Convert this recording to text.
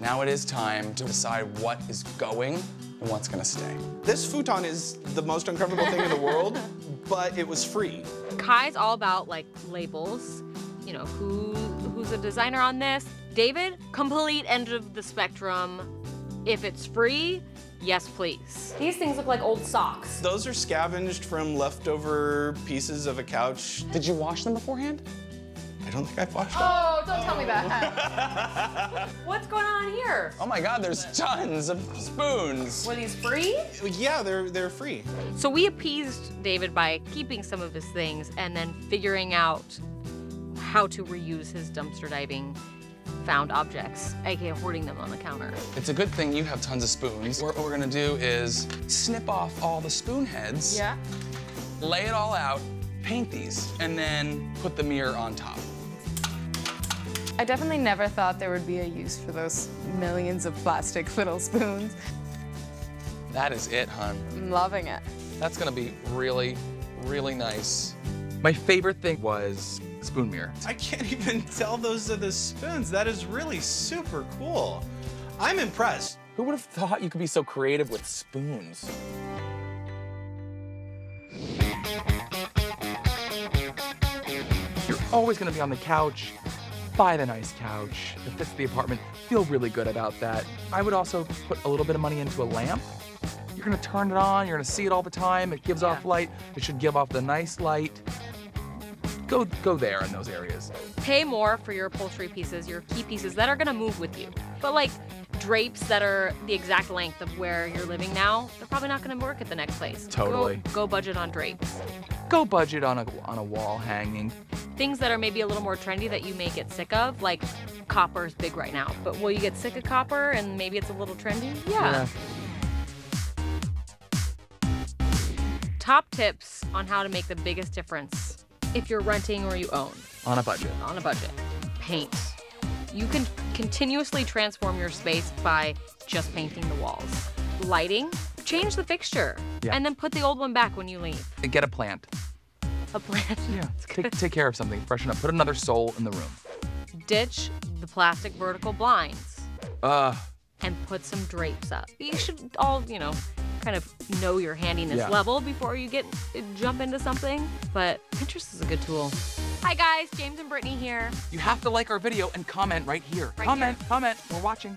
Now it is time to decide what is going and what's gonna stay. This futon is the most uncomfortable thing in the world, but it was free. Kai's all about like labels. You know, who who's a designer on this? David, complete end of the spectrum. If it's free, yes please. These things look like old socks. Those are scavenged from leftover pieces of a couch. Did you wash them beforehand? I don't think I've washed them. Oh, don't tell me that. What's going on here? Oh my God, there's tons of spoons. Were these free? Yeah, they're they're free. So we appeased David by keeping some of his things and then figuring out how to reuse his dumpster diving found objects, aka hoarding them on the counter. It's a good thing you have tons of spoons. What we're gonna do is snip off all the spoon heads, Yeah. lay it all out, paint these, and then put the mirror on top. I definitely never thought there would be a use for those millions of plastic little spoons. That is it, hun. I'm loving it. That's gonna be really, really nice. My favorite thing was spoon mirror. I can't even tell those are the spoons. That is really super cool. I'm impressed. Who would have thought you could be so creative with spoons? You're always gonna be on the couch. Buy the nice couch. It fits the apartment. Feel really good about that. I would also put a little bit of money into a lamp. You're gonna turn it on, you're gonna see it all the time. It gives off light. It should give off the nice light. Go go there in those areas. Pay more for your upholstery pieces, your key pieces that are gonna move with you. But like drapes that are the exact length of where you're living now, they're probably not gonna work at the next place. Totally. Go, go budget on drapes. Go budget on a on a wall hanging. Things that are maybe a little more trendy that you may get sick of, like copper is big right now. But will you get sick of copper and maybe it's a little trendy? yeah. top tips on how to make the biggest difference if you're renting or you own On a budget. on a budget. Paint. You can continuously transform your space by just painting the walls. Lighting, change the fixture, Yeah. and then put the old one back when you leave. And get a plant. A plant. Yeah. Take, take care of something. Freshen up. Put another soul in the room. Ditch the plastic vertical blinds Uh, and put some drapes up. You should all, you know, kind of know your handiness Yeah. level before you get jump into something. But Pinterest is a good tool. Hi guys, James and Britany here. you have to like our video and comment right here. Right comment, comment. We're watching.